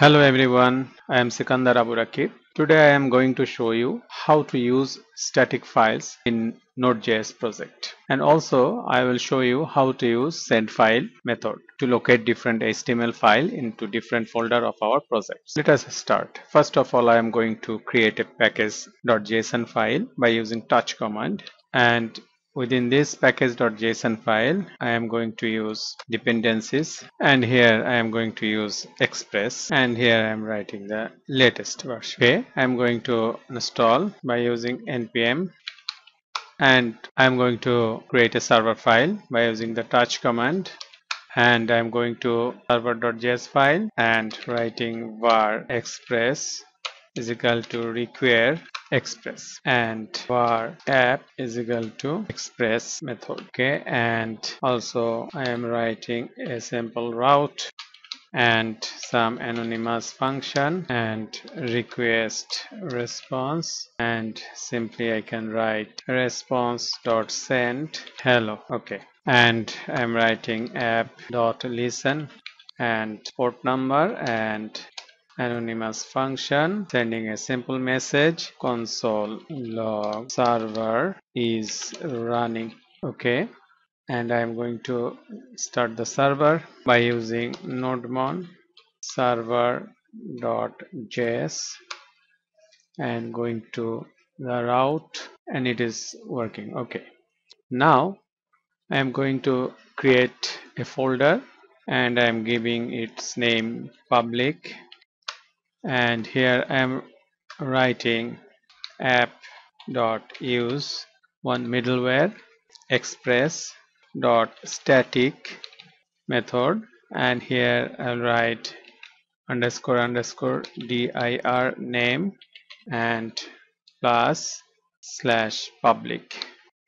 Hello everyone, I am Sikandar Abu Rakib. Today I am going to show you how to use static files in Node.js project. And also I will show you how to use sendFile method to locate different HTML file into different folder of our projects. Let us start. First of all I am going to create a package.json file by using touch command and Within this package.json file, I am going to use dependencies and here I am going to use express and here I am writing the latest version. Okay, I am going to install by using npm and I am going to create a server file by using the touch command and I'm going to server.js file and writing var express is equal to require express. And var app is equal to express method okay? And also I am writing a simple route and some anonymous function and request response. And simply I can write response dot send hello okay. And I'm writing app dot listen and port number and anonymous function sending a simple message console log server is running okay? And I'm going to start the server by using nodemon server.js and going to the route and it is working okay? Now I am going to create a folder and I am giving its name public and here I am writing app dot use one middleware express dot static method. And here I'll write underscore underscore dir name and plus slash public.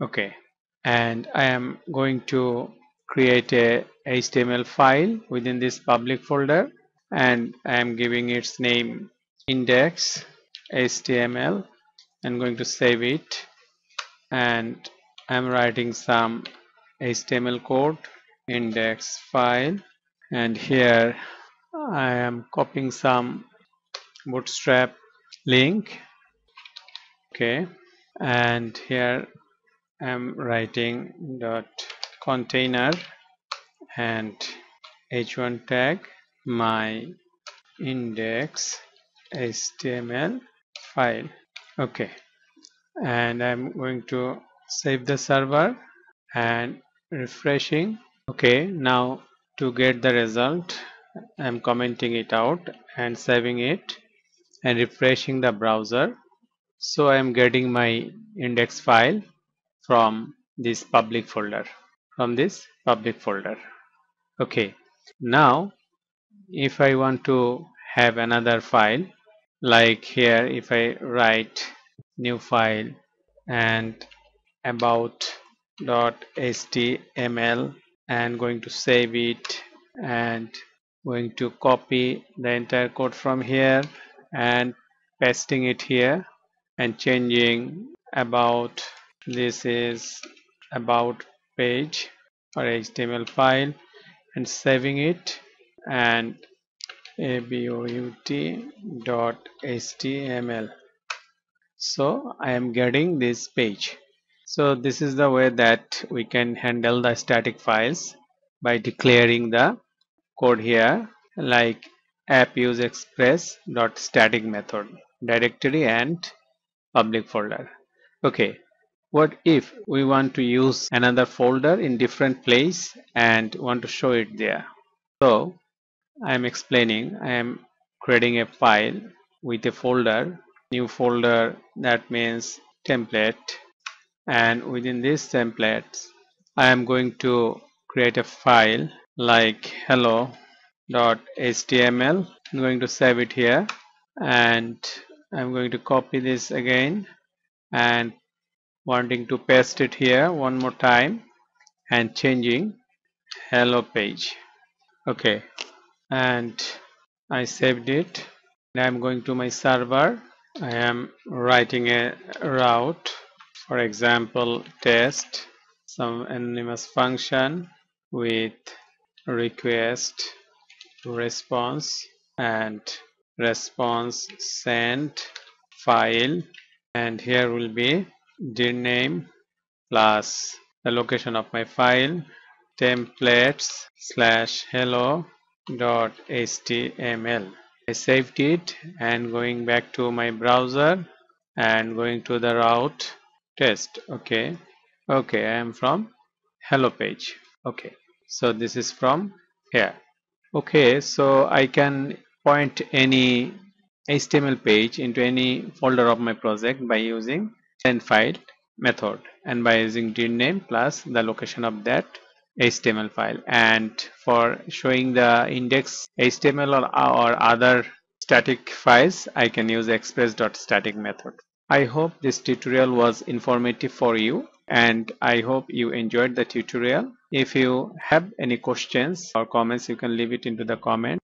Okay. And I am going to create a HTML file within this public folder and I am giving its name index HTML I'm going to save it. And I'm writing some HTML code index file. And here I am copying some bootstrap link. Okay. And here I'm writing dot container and h1 tag my index html file. Okay. And I'm going to save the server and refreshing. Okay. Now to get the result I'm commenting it out and saving it and refreshing the browser. So I am getting my index file from this public folder from this public folder. Okay. Now if I want to have another file like here if I write new file and about dot html and going to save it and going to copy the entire code from here and pasting it here and changing about this is about page or html file and saving it and about.html so I am getting this page. So this is the way that we can handle the static files by declaring the code here like app use express dot static method directory and public folder. Okay what if we want to use another folder in different place and want to show it there? So I am explaining. I am creating a file with a folder new folder that means template. And within this template I am going to create a file like hello.html I'm going to save it here and I'm going to copy this again and wanting to paste it here one more time and changing hello page. Okay and I saved it. Now I'm going to my server. I am writing a route for example test some anonymous function with request response and response send file. And here will be dir name plus the location of my file templates slash hello dot html I saved it and going back to my browser and going to the route test. Okay. Okay I am from hello page. Okay. So this is from here. Okay so I can point any HTML page into any folder of my project by using send file method and by using dir name plus the location of that HTML file and for showing the index HTML or, or other static files I can use express.static method. I hope this tutorial was informative for you and I hope you enjoyed the tutorial. If you have any questions or comments you can leave it into the comment